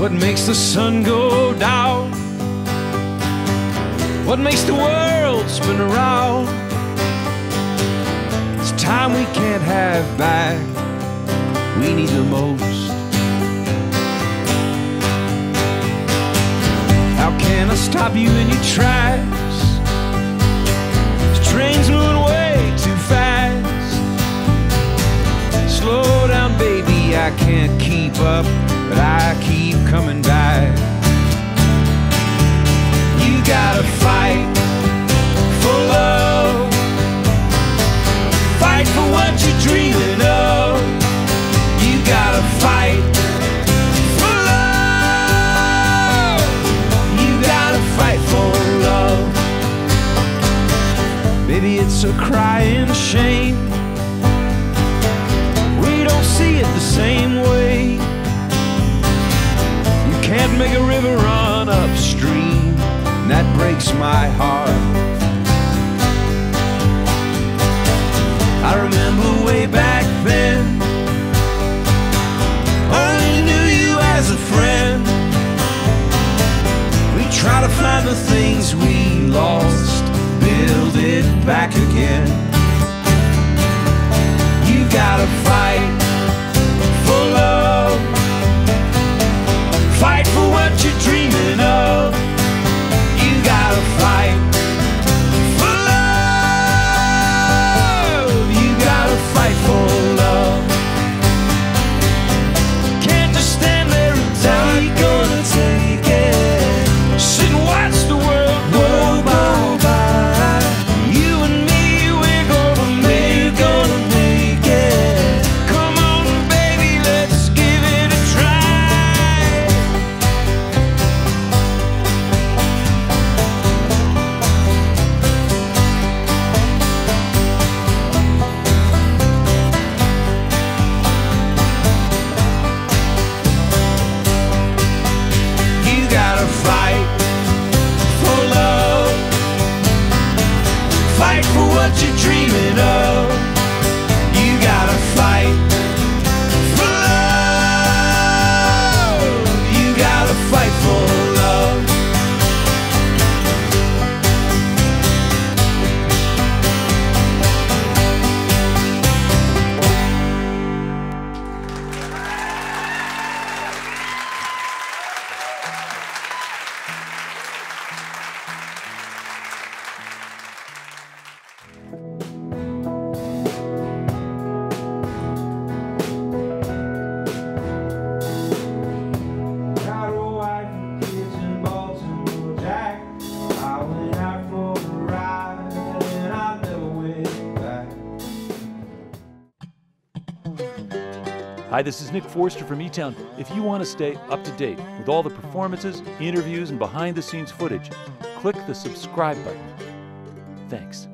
What makes the sun go down? What makes the world spin around? It's time we can't have back. We need the most. How can I stop you in your tracks? I can't keep up, but I keep coming back. You make a river run upstream, and that breaks my heart. I remember way back then, only knew you as a friend. We try to find the things we lost, build it back again. You gotta fight Hi, this is Nick Forster from eTown. If you want to stay up to date with all the performances, interviews, and behind the scenes footage, click the subscribe button. Thanks.